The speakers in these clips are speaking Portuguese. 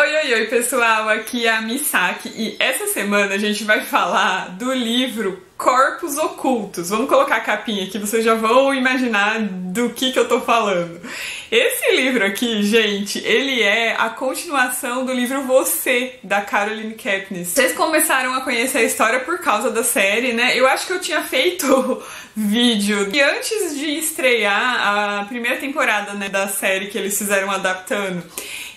Oi, oi, oi, pessoal, aqui é a Misaki e essa semana a gente vai falar do livro Corpos Ocultos. Vamos colocar a capinha aqui, vocês já vão imaginar do que que eu tô falando. Esse livro aqui, gente, ele é a continuação do livro Você, da Caroline Kepnes. Vocês começaram a conhecer a história por causa da série, né? Eu acho que eu tinha feito vídeo e antes de estrear a primeira temporada, né, da série que eles fizeram adaptando.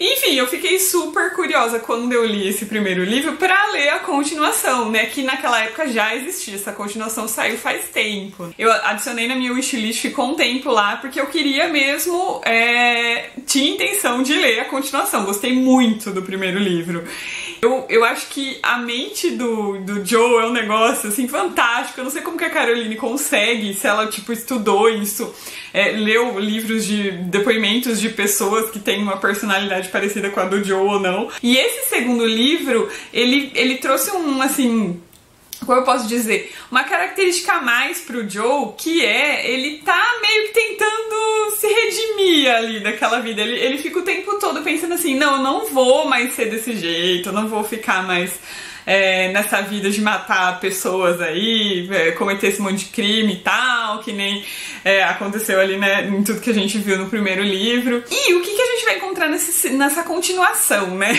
Enfim, eu fiquei super curiosa quando eu li esse primeiro livro para ler a continuação, né? Que naquela época já existia, essa continuação saiu faz tempo. Eu adicionei na minha wishlist, ficou um tempo lá, porque eu queria mesmo, é... tinha intenção de ler a continuação, gostei muito do primeiro livro. Eu, eu acho que a mente do, do Joe é um negócio assim fantástico. Eu não sei como que a Caroline consegue, se ela tipo estudou isso, é, leu livros de depoimentos de pessoas que têm uma personalidade parecida com a do Joe ou não. E esse segundo livro, ele, ele trouxe um assim como eu posso dizer, uma característica a mais pro Joe, que é ele tá meio que tentando se redimir ali daquela vida. Ele, ele fica o tempo todo pensando assim: não, eu não vou mais ser desse jeito, eu não vou ficar mais é, nessa vida de matar pessoas aí, é, cometer esse monte de crime e tal, que nem é, aconteceu ali né, em tudo que a gente viu no primeiro livro. E o que, que a gente vai encontrar nesse, nessa continuação, né?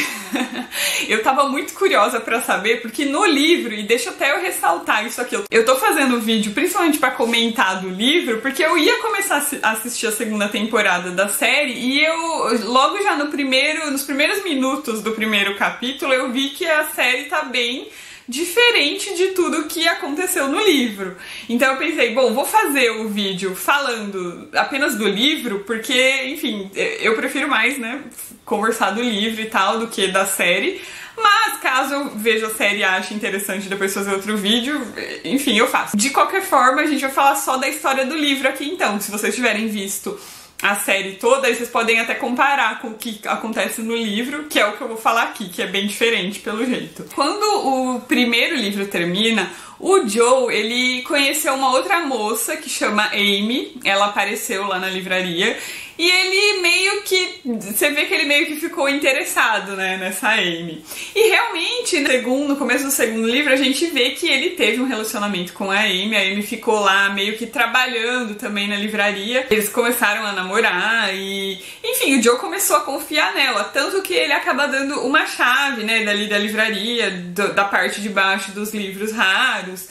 eu tava muito curiosa para saber, porque no livro, e deixa até eu ressaltar isso aqui, eu tô fazendo o vídeo principalmente para comentar do livro, porque eu ia começar a assistir a segunda temporada da série e eu, logo já no primeiro, nos primeiros minutos do primeiro capítulo, eu vi que a série tá bem diferente de tudo que aconteceu no livro. Então eu pensei, bom, vou fazer o vídeo falando apenas do livro, porque, enfim, eu prefiro mais, né, conversar do livro e tal do que da série. Mas caso eu veja a série e ache interessante depois fazer outro vídeo, enfim, eu faço. De qualquer forma, a gente vai falar só da história do livro aqui então. Se vocês tiverem visto a série toda, aí vocês podem até comparar com o que acontece no livro, que é o que eu vou falar aqui, que é bem diferente pelo jeito. Quando o primeiro livro termina, o Joe, ele conheceu uma outra moça que chama Amy, ela apareceu lá na livraria, e ele meio que. Você vê que ele meio que ficou interessado, né, nessa Amy. E realmente, no, segundo, no começo do segundo livro, a gente vê que ele teve um relacionamento com a Amy. A Amy ficou lá meio que trabalhando também na livraria. Eles começaram a namorar e. Enfim, o Joe começou a confiar nela. Tanto que ele acaba dando uma chave, né, dali da livraria, do, da parte de baixo dos livros raros.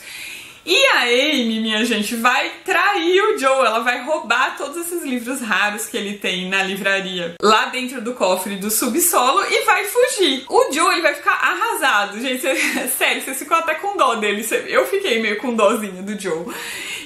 E a Amy, minha gente, vai trair o Joe. Ela vai roubar todos esses livros raros que ele tem na livraria lá dentro do cofre do subsolo e vai fugir. O Joe ele vai ficar arrasado. Gente, sério, você ficou até com dó dele. Eu fiquei meio com dózinho do Joe.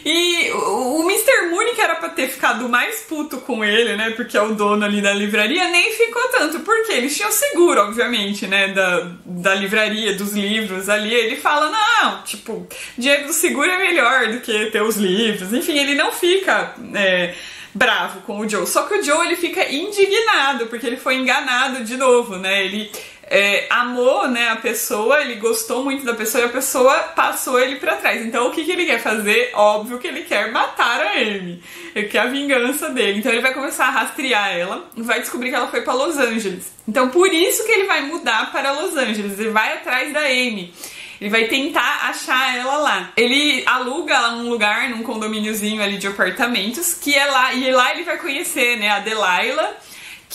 E o, Mr. Mooney, que era pra ter ficado mais puto com ele, né? Porque é o dono ali da livraria, nem ficou tanto. Porque eles tinham seguro, obviamente, né? Da, da livraria, dos livros ali. Ele fala, não, tipo, dinheiro do seguro é melhor do que ter os livros. Enfim, ele não fica. É, bravo com o Joe. Só que o Joe ele fica indignado porque ele foi enganado de novo, né? Ele é, amou né, a pessoa, ele gostou muito da pessoa e a pessoa passou ele para trás. Então o que, que ele quer fazer? Óbvio que ele quer matar a Amy. Ele quer a vingança dele. Então ele vai começar a rastrear ela e vai descobrir que ela foi para Los Angeles. Então por isso que ele vai mudar para Los Angeles. Ele vai atrás da Amy. Ele vai tentar achar ela lá. Ele aluga lá um lugar, num condomíniozinho ali de apartamentos, que é lá, e lá ele vai conhecer, né, a Delilah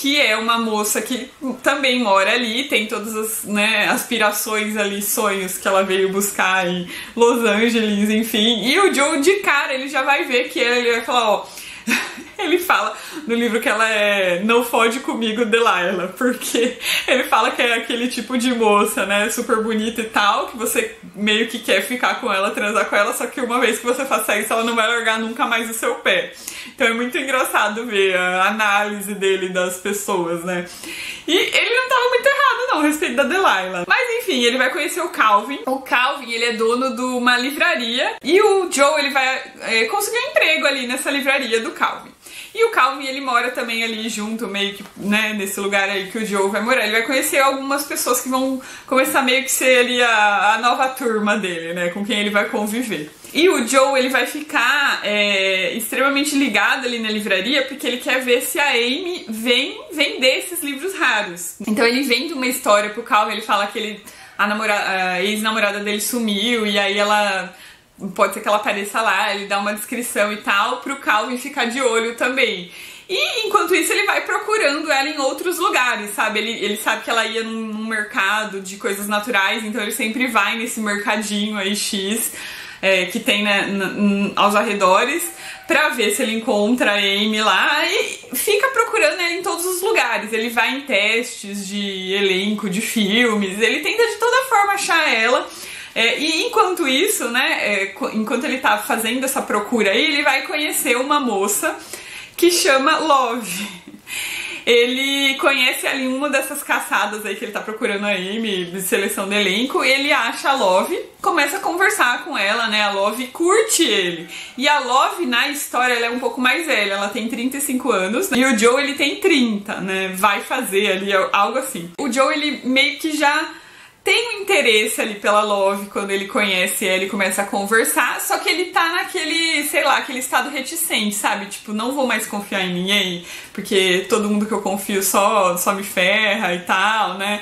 que é uma moça que também mora ali, tem todas as né, aspirações ali, sonhos que ela veio buscar em Los Angeles, enfim. E o Joe, de cara, ele já vai ver que ele vai falar, ó. Ele fala no livro que ela é Não Fode Comigo, Delilah, porque ele fala que é aquele tipo de moça, né, super bonita e tal, que você meio que quer ficar com ela, transar com ela, só que uma vez que você faça isso, ela não vai largar nunca mais o seu pé. Então é muito engraçado ver a análise dele das pessoas, né. E ele não tava muito errado, não, a respeito da Delilah. Mas enfim, ele vai conhecer o Calvin. O Calvin, ele é dono de uma livraria, e o Joe, ele vai é, conseguir um emprego ali nessa livraria do Calvin. E o Calvin, ele mora também ali junto, meio que, né, nesse lugar aí que o Joe vai morar. Ele vai conhecer algumas pessoas que vão começar meio que ser ali a, a nova turma dele, né, com quem ele vai conviver. E o Joe, ele vai ficar é, extremamente ligado ali na livraria porque ele quer ver se a Amy vem vender esses livros raros. Então ele vende uma história pro Calvin, ele fala que ele, a, a ex-namorada dele sumiu e aí ela pode ser que ela apareça lá, ele dá uma descrição e tal, pro Calvin ficar de olho também. E enquanto isso, ele vai procurando ela em outros lugares, sabe? Ele, ele sabe que ela ia num, num mercado de coisas naturais, então ele sempre vai nesse mercadinho aí X é, que tem né, aos arredores pra ver se ele encontra a Amy lá e fica procurando ela em todos os lugares. Ele vai em testes de elenco, de filmes, ele tenta de toda forma achar ela. É, e enquanto isso, né, é, enquanto ele tá fazendo essa procura aí, ele vai conhecer uma moça que chama Love. Ele conhece ali uma dessas caçadas aí que ele tá procurando a Amy, de seleção de elenco, ele acha a Love, começa a conversar com ela, né? A Love curte ele. E a Love, na história, ela é um pouco mais velha, ela tem 35 anos, né? e o Joe, ele tem 30, né? Vai fazer ali algo assim. O Joe, ele meio que já tem um interesse ali pela Love quando ele conhece ela e começa a conversar, só que ele tá naquele, sei lá, aquele estado reticente, sabe? Tipo, não vou mais confiar em ninguém, porque todo mundo que eu confio só, só me ferra e tal, né?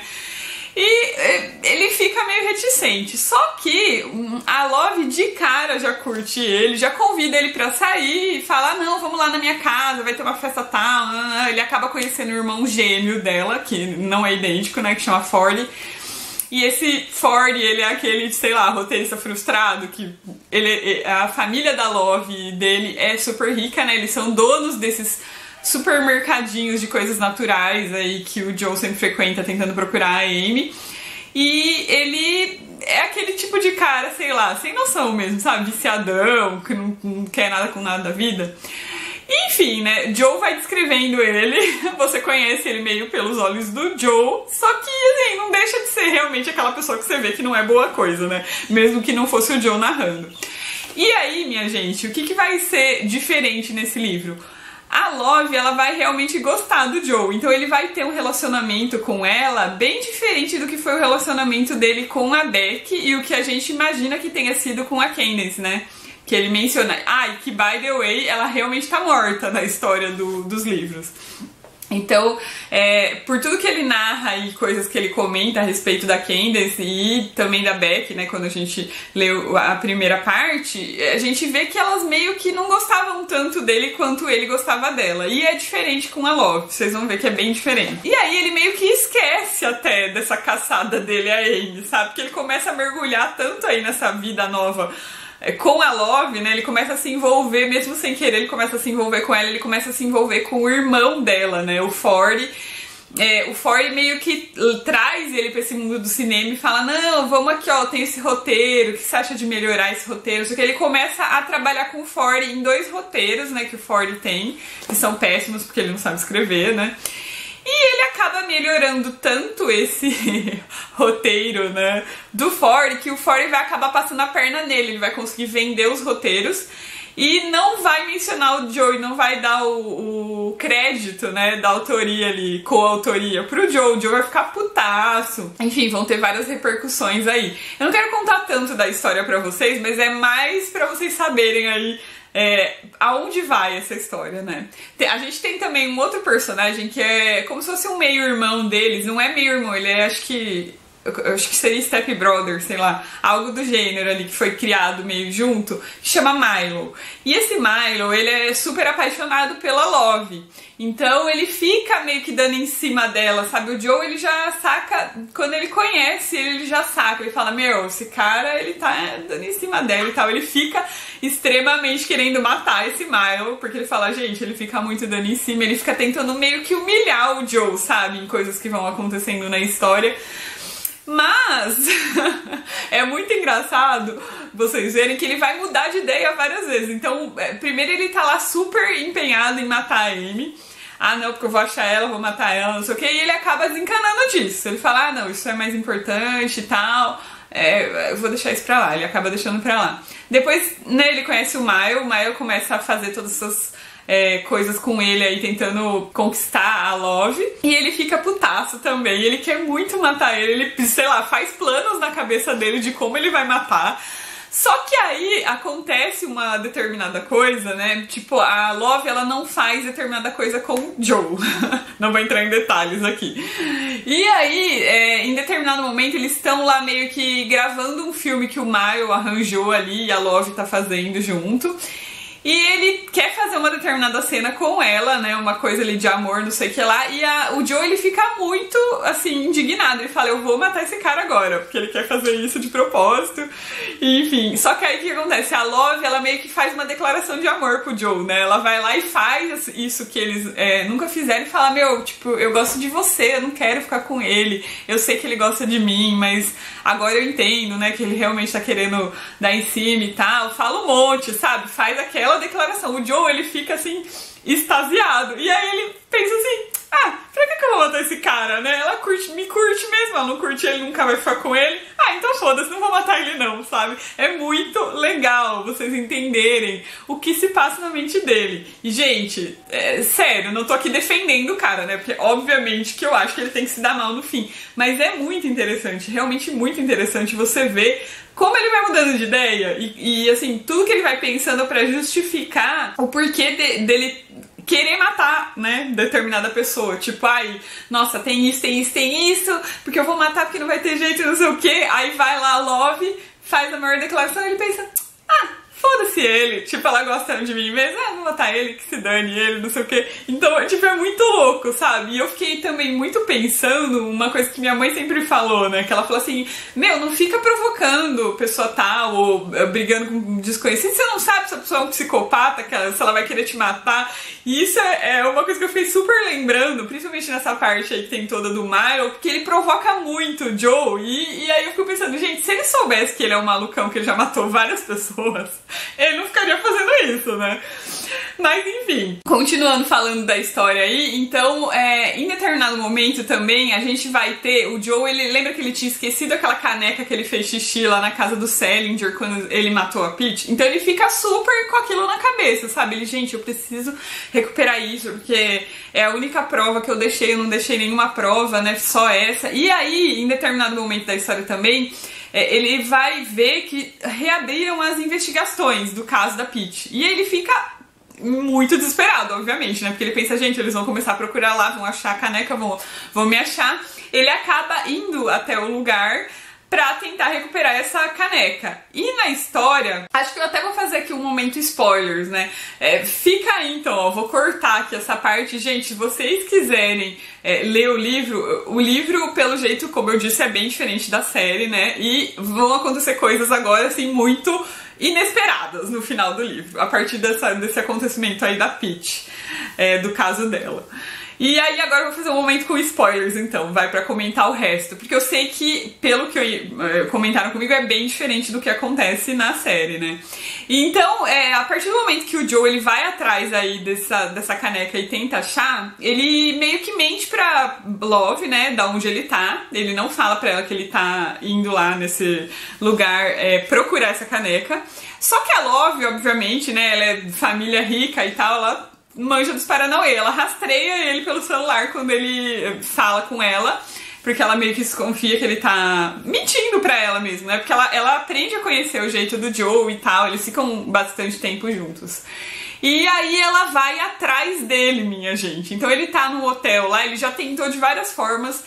E é, ele fica meio reticente. Só que hum, a Love de cara já curte ele, já convida ele pra sair e fala: Não, vamos lá na minha casa, vai ter uma festa tal. Ele acaba conhecendo o irmão gêmeo dela, que não é idêntico, né? Que chama Ford. E esse Ford, ele é aquele, sei lá, roteirista frustrado, que ele, a família da Love dele é super rica, né? Eles são donos desses supermercadinhos de coisas naturais aí que o Joe sempre frequenta tentando procurar a Amy. E ele é aquele tipo de cara, sei lá, sem noção mesmo, sabe? Viciadão, que não, não quer nada com nada da vida. Enfim, né? Joe vai descrevendo ele, você conhece ele meio pelos olhos do Joe, só que assim, não deixa de ser realmente aquela pessoa que você vê que não é boa coisa, né? Mesmo que não fosse o Joe narrando. E aí, minha gente, o que, que vai ser diferente nesse livro? A Love, ela vai realmente gostar do Joe, então ele vai ter um relacionamento com ela bem diferente do que foi o relacionamento dele com a Beck e o que a gente imagina que tenha sido com a Candace, né? Que ele menciona. Ah, que, by the way, ela realmente tá morta na história do, dos livros. Então, é, por tudo que ele narra e coisas que ele comenta a respeito da Candace e também da Beck, né, quando a gente leu a primeira parte, a gente vê que elas meio que não gostavam tanto dele quanto ele gostava dela. E é diferente com a Love, vocês vão ver que é bem diferente. E aí ele meio que esquece até dessa caçada dele a Amy, sabe? Porque ele começa a mergulhar tanto aí nessa vida nova com a Love, né, ele começa a se envolver, mesmo sem querer, ele começa a se envolver com ela, ele começa a se envolver com o irmão dela, né, o Ford. É, o Ford meio que traz ele para esse mundo do cinema e fala: Não, vamos aqui, ó, tem esse roteiro, o que você acha de melhorar esse roteiro? Só que ele começa a trabalhar com o Ford em dois roteiros, né, que o Ford tem, que são péssimos porque ele não sabe escrever, né? E ele acaba melhorando tanto esse roteiro, né, do Ford, que o Ford vai acabar passando a perna nele, ele vai conseguir vender os roteiros e não vai mencionar o Joe, não vai dar o, o crédito, né, da autoria ali, coautoria pro Joe. O Joe vai ficar putaço. Enfim, vão ter várias repercussões aí. Eu não quero contar tanto da história para vocês, mas é mais para vocês saberem aí é, aonde vai essa história, né? A gente tem também um outro personagem que é como se fosse um meio-irmão deles, não é meio-irmão, ele é acho que eu acho que seria Step Brother, sei lá, algo do gênero ali que foi criado meio junto, que chama Milo. E esse Milo, ele é super apaixonado pela Love. Então ele fica meio que dando em cima dela, sabe? O Joe, ele já saca, quando ele conhece ele, já saca, ele fala: "Meu, esse cara, ele tá dando em cima dela e tal". Ele fica extremamente querendo matar esse Milo, porque ele fala: "Gente, ele fica muito dando em cima, ele fica tentando meio que humilhar o Joe, sabe, em coisas que vão acontecendo na história". Mas é muito engraçado vocês verem que ele vai mudar de ideia várias vezes. Então, é, primeiro ele tá lá super empenhado em matar a Amy. Ah, não, porque eu vou achar ela, vou matar ela, não sei o que. E ele acaba desencanando disso. Ele fala, ah, não, isso é mais importante e tal. É, eu vou deixar isso pra lá. Ele acaba deixando pra lá. Depois, né, ele conhece o Mile. O Mile começa a fazer todas essas é, coisas com ele aí, tentando conquistar a Love. E ele fica putaço também. Ele quer muito matar ele. Ele, sei lá, faz planos na cabeça dele de como ele vai matar. Só que aí acontece uma determinada coisa, né? Tipo, a Love ela não faz determinada coisa com o Joe. não vou entrar em detalhes aqui. E aí, é, em determinado momento, eles estão lá meio que gravando um filme que o Maio arranjou ali e a Love tá fazendo junto. E ele quer fazer uma determinada cena com ela, né? Uma coisa ali de amor, não sei o que lá. E a, o Joe ele fica muito assim, indignado. Ele fala: Eu vou matar esse cara agora, porque ele quer fazer isso de propósito. Enfim, só que aí o que acontece? A Love ela meio que faz uma declaração de amor pro Joe, né? Ela vai lá e faz isso que eles é, nunca fizeram e fala: Meu, tipo, eu gosto de você, eu não quero ficar com ele. Eu sei que ele gosta de mim, mas agora eu entendo, né? Que ele realmente tá querendo dar em cima e tal. Fala um monte, sabe? Faz aquela bela declaração. O Joe, ele fica assim, extasiado. E aí ele pensa assim: ah, pra que, que eu vou matar esse cara, né? Ela curte, me curte mesmo, ela não curte ele, nunca vai ficar com ele. Ah, então foda-se, não vou matar ele não, sabe? É muito legal vocês entenderem o que se passa na mente dele. E, gente, é, sério, não tô aqui defendendo o cara, né? Porque, obviamente, que eu acho que ele tem que se dar mal no fim. Mas é muito interessante, realmente muito interessante você ver como ele vai mudando de ideia e, e assim, tudo que ele vai pensando para justificar o porquê de, dele querer matar, né, determinada pessoa. Tipo, ai, nossa, tem isso, tem isso, tem isso, porque eu vou matar porque não vai ter jeito, não sei o quê. Aí vai lá, Love, faz a maior declaração e ele pensa, foda-se ele. Tipo, ela gostando de mim mesmo, ah, vou matar ele, que se dane ele, não sei o quê. Então, tipo, é muito louco, sabe? E eu fiquei também muito pensando uma coisa que minha mãe sempre falou, né? Que ela falou assim: Meu, não fica provocando pessoa tal ou eh, brigando com desconhecido. Você não sabe se a pessoa é um psicopata, que ela, se ela vai querer te matar. E isso é, é uma coisa que eu fiquei super lembrando, principalmente nessa parte aí que tem toda do Mile, porque ele provoca muito o Joe. E, e aí eu fico pensando, gente, se ele soubesse que ele é um malucão, que ele já matou várias pessoas ele não ficaria fazendo isso, né? Mas enfim, continuando falando da história aí, então é, em determinado momento também a gente vai ter o Joe, ele lembra que ele tinha esquecido aquela caneca que ele fez xixi lá na casa do Salinger quando ele matou a Peach? Então ele fica super com aquilo na cabeça, sabe? Ele, gente, eu preciso recuperar isso, porque é a única prova que eu deixei, eu não deixei nenhuma prova, né? Só essa. E aí, em determinado momento da história também, ele vai ver que reabriram as investigações do caso da Peach. E ele fica muito desesperado, obviamente, né? Porque ele pensa, gente, eles vão começar a procurar lá, vão achar a caneca, vão, vão me achar. Ele acaba indo até o lugar pra tentar recuperar essa caneca. E na história, acho que eu até vou fazer aqui um momento spoilers, né? É, fica aí então, ó, vou cortar aqui essa parte. Gente, se vocês quiserem é, ler o livro, o livro, pelo jeito, como eu disse, é bem diferente da série, né? E vão acontecer coisas agora, assim, muito inesperadas no final do livro, a partir dessa, desse acontecimento aí da Peach, é, do caso dela. E aí agora eu vou fazer um momento com spoilers, então, vai para comentar o resto, porque eu sei que, pelo que eu, eh, comentaram comigo, é bem diferente do que acontece na série, né? Então, é, a partir do momento que o Joe ele vai atrás aí dessa, dessa caneca e tenta achar, ele meio que mente pra Love, né, da onde ele tá. Ele não fala pra ela que ele tá indo lá nesse lugar é, procurar essa caneca. Só que a Love, obviamente, né, ela é família rica e tal, ela manja dos Paranauê. Ela rastreia ele pelo celular quando ele fala com ela. Porque ela meio que desconfia que ele tá mentindo pra ela mesmo, né? Porque ela, ela aprende a conhecer o jeito do Joe e tal, eles ficam bastante tempo juntos. E aí ela vai atrás dele, minha gente. Então ele tá no hotel lá, ele já tentou de várias formas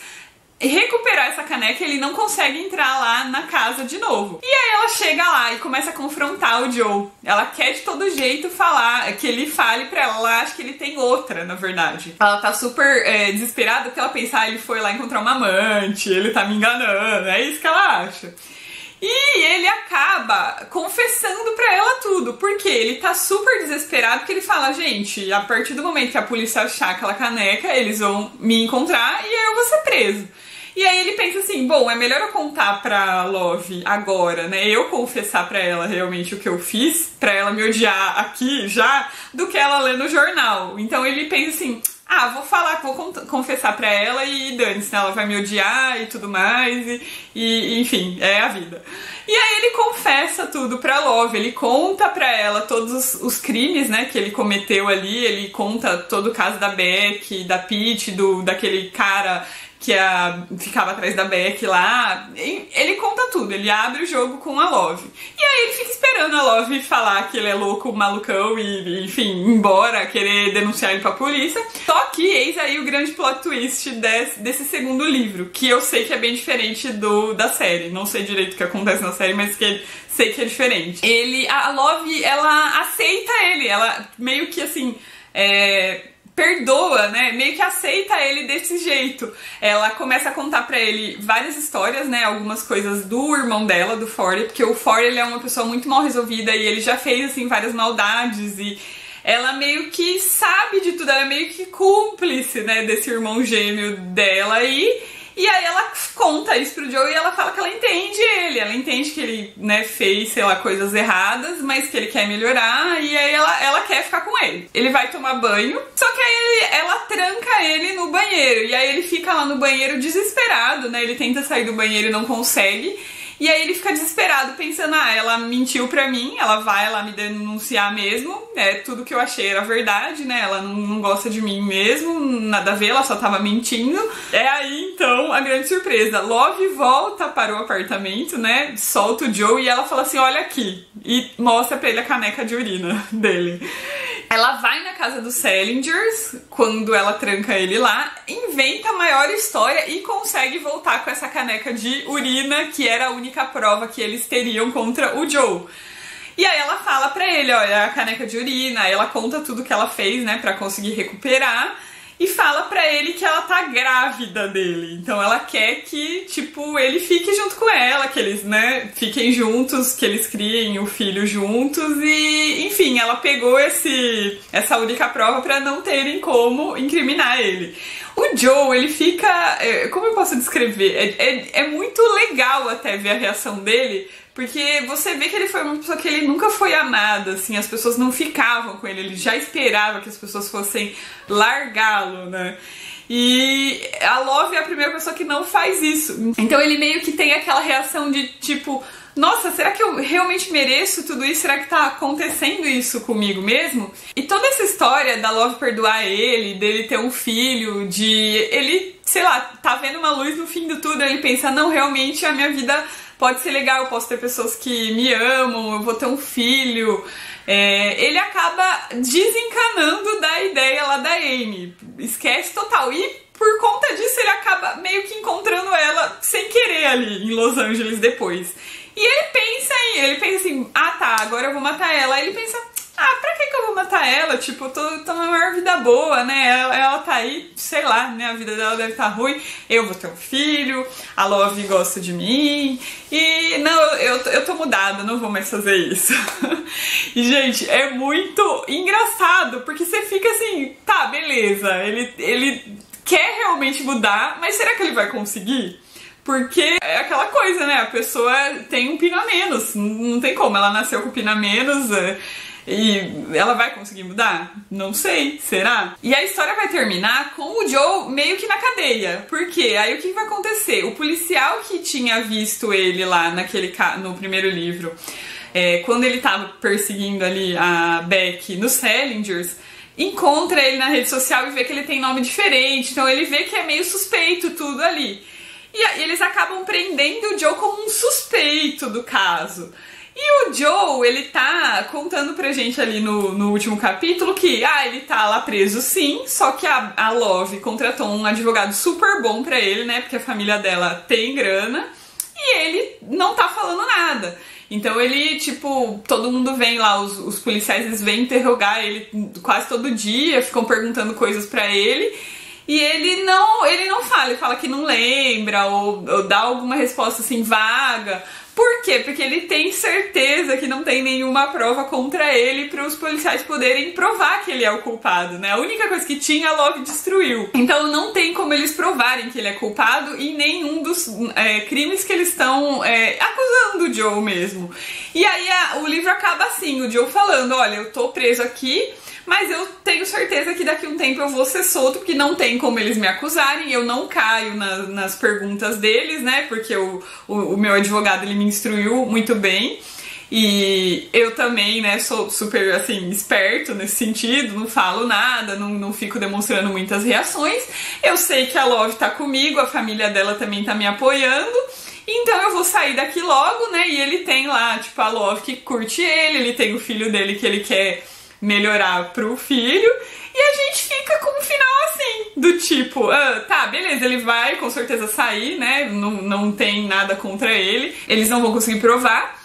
recuperar essa caneca, ele não consegue entrar lá na casa de novo. E aí ela chega lá e começa a confrontar o Joe. Ela quer de todo jeito falar, que ele fale pra ela, ela acha que ele tem outra, na verdade. Ela tá super é, desesperada porque ela pensa, ah, ele foi lá encontrar uma amante, ele tá me enganando, é isso que ela acha. E ele acaba confessando pra ela tudo, porque ele tá super desesperado, porque ele fala, gente, a partir do momento que a polícia achar aquela caneca, eles vão me encontrar e eu vou ser preso. E aí ele pensa assim, bom, é melhor eu contar pra Love agora, né? Eu confessar pra ela realmente o que eu fiz, pra ela me odiar aqui já, do que ela ler no jornal. Então ele pensa assim, ah, vou falar, vou confessar pra ela e dane-se, ela vai me odiar e tudo mais, e, e, enfim, é a vida. E aí ele confessa tudo pra Love, ele conta pra ela todos os, os, crimes, né, que ele cometeu ali, ele conta todo o caso da Beck, da Pete, do, daquele cara que a, ficava atrás da Beck lá. Ele conta tudo, ele abre o jogo com a Love. E aí ele fica esperando a Love falar que ele é louco, malucão e, enfim, embora, querer denunciar ele pra polícia. Só que eis aí o grande plot twist desse, desse segundo livro, que eu sei que é bem diferente do da série. Não sei direito o que acontece na série, mas que sei que é diferente. Ele, a Love, ela aceita ele, ela meio que assim. É, perdoa, né? Meio que aceita ele desse jeito. Ela começa a contar para ele várias histórias, né? Algumas coisas do irmão dela, do Ford, porque o Ford ele é uma pessoa muito mal resolvida e ele já fez assim várias maldades e ela meio que sabe de tudo, ela é meio que cúmplice, né, desse irmão gêmeo dela e e aí ela conta isso pro Joe e ela fala que ela entende ele, ela entende que ele, né, fez, sei lá, coisas erradas, mas que ele quer melhorar e aí ela, ela quer ficar com ele. Ele vai tomar banho, só que aí ela tranca ele no banheiro e aí ele fica lá no banheiro desesperado, né? Ele tenta sair do banheiro e não consegue. E aí ele fica desesperado, pensando, ah, ela mentiu pra mim, ela vai lá me denunciar mesmo, é, tudo que eu achei era verdade, né? Ela não, não gosta de mim mesmo, nada a ver, ela só tava mentindo. É aí então a grande surpresa. Love volta para o apartamento, né? Solta o Joe e ela fala assim: olha aqui. E mostra pra ele a caneca de urina dele. Ela vai na casa dos Salingers, quando ela tranca ele lá, inventa a maior história e consegue voltar com essa caneca de urina, que era a única prova que eles teriam contra o Joe. E aí ela fala pra ele, olha, a caneca de urina, ela conta tudo que ela fez, né, para conseguir recuperar e fala para ele que ela tá grávida dele. Então ela quer que, tipo, ele fique junto com ela, que eles, né, fiquem juntos, que eles criem o filho juntos e, enfim, ela pegou esse essa única prova para não terem como incriminar ele. O Joe, ele fica. É, como eu posso descrever? É, é, é muito legal até ver a reação dele, porque você vê que ele foi uma pessoa que ele nunca foi amado, assim, as pessoas não ficavam com ele, ele já esperava que as pessoas fossem largá-lo, né? E a Love é a primeira pessoa que não faz isso. Então ele meio que tem aquela reação de tipo, nossa, será que eu realmente mereço tudo isso? Será que tá acontecendo isso comigo mesmo? E toda essa história da Love perdoar ele, dele ter um filho, de ele, sei lá, tá vendo uma luz no fim do tudo, ele pensa, não, realmente a minha vida pode ser legal, eu posso ter pessoas que me amam, eu vou ter um filho. É, ele acaba desencanando da ideia lá da Amy. Esquece total. E por conta disso, ele acaba meio que encontrando ela sem querer ali em Los Angeles depois. E ele pensa em, ele pensa assim, ah tá, agora eu vou matar ela. Aí ele pensa, ah, pra que, que eu vou matar ela? Tipo, eu tô, tô numa maior vida boa, né? Ela, ela tá aí, sei lá, né? A vida dela deve estar tá ruim. Eu vou ter um filho, a Love gosta de mim. E não, eu, eu tô mudada, não vou mais fazer isso. e, gente, é muito engraçado, porque você fica assim, tá, beleza, ele, ele quer realmente mudar, mas será que ele vai conseguir? Porque é aquela coisa, né? A pessoa tem um pino a menos. Não tem como. Ela nasceu com pino a menos. É, e ela vai conseguir mudar? Não sei, será? E a história vai terminar com o Joe meio que na cadeia. Por quê? Aí o que vai acontecer? O policial que tinha visto ele lá naquele no primeiro livro, é, quando ele tava perseguindo ali a Beck nos Hellingers, encontra ele na rede social e vê que ele tem nome diferente. Então ele vê que é meio suspeito tudo ali. E, eles acabam prendendo o Joe como um suspeito do caso. E o Joe, ele tá contando pra gente ali no, no último capítulo que, ah, ele tá lá preso sim, só que a, a Love contratou um advogado super bom pra ele, né? Porque a família dela tem grana e ele não tá falando nada. Então ele, tipo, todo mundo vem lá, os, os policiais eles vêm interrogar ele quase todo dia, ficam perguntando coisas para ele. E ele não, ele não fala, ele fala que não lembra ou, ou dá alguma resposta assim vaga. Por quê? Porque ele tem certeza que não tem nenhuma prova contra ele para os policiais poderem provar que ele é o culpado, né? A única coisa que tinha, Love destruiu. Então não tem como eles provarem que ele é culpado em nenhum dos é, crimes que eles estão é, acusando o Joe mesmo. E aí a, o livro acaba assim, o Joe falando, olha, eu tô preso aqui mas eu tenho certeza que daqui a um tempo eu vou ser solto, porque não tem como eles me acusarem, eu não caio na, nas perguntas deles, né? Porque o, o, o meu advogado ele me instruiu muito bem. E eu também, né, sou super, assim, esperto nesse sentido, não falo nada, não, não fico demonstrando muitas reações. Eu sei que a Love tá comigo, a família dela também tá me apoiando. Então eu vou sair daqui logo, né? E ele tem lá, tipo, a Love que curte ele, ele tem o filho dele que ele quer melhorar pro filho. E a gente fica com um final assim, do tipo, ah, tá, beleza, ele vai com certeza sair, né? Não, não tem nada contra ele, eles não vão conseguir provar.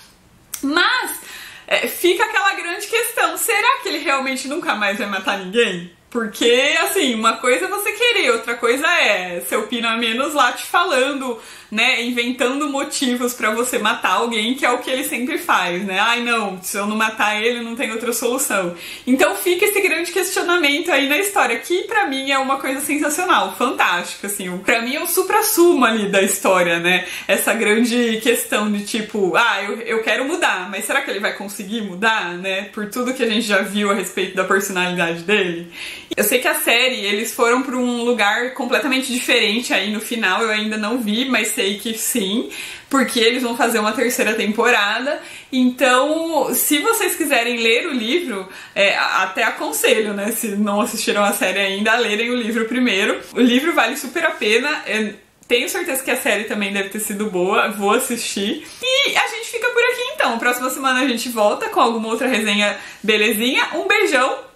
Mas é, fica aquela grande questão: será que ele realmente nunca mais vai matar ninguém? Porque, assim, uma coisa é você querer, outra coisa é seu Pina Menos lá te falando né, inventando motivos para você matar alguém, que é o que ele sempre faz, né? Ai, não, se eu não matar ele, não tem outra solução. Então fica esse grande questionamento aí na história, que para mim é uma coisa sensacional, fantástica, assim. Para mim é o supra-sumo ali da história, né? Essa grande questão de tipo, ah, eu, eu quero mudar, mas será que ele vai conseguir mudar, né? Por tudo que a gente já viu a respeito da personalidade dele. Eu sei que a série, eles foram para um lugar completamente diferente aí no final, eu ainda não vi, mas sei que sim, porque eles vão fazer uma terceira temporada. Então, se vocês quiserem ler o livro, é, até aconselho, né? Se não assistiram a série ainda, lerem o livro primeiro. O livro vale super a pena. É, tenho certeza que a série também deve ter sido boa, vou assistir. E a gente fica por aqui então. Próxima semana a gente volta com alguma outra resenha belezinha. Um beijão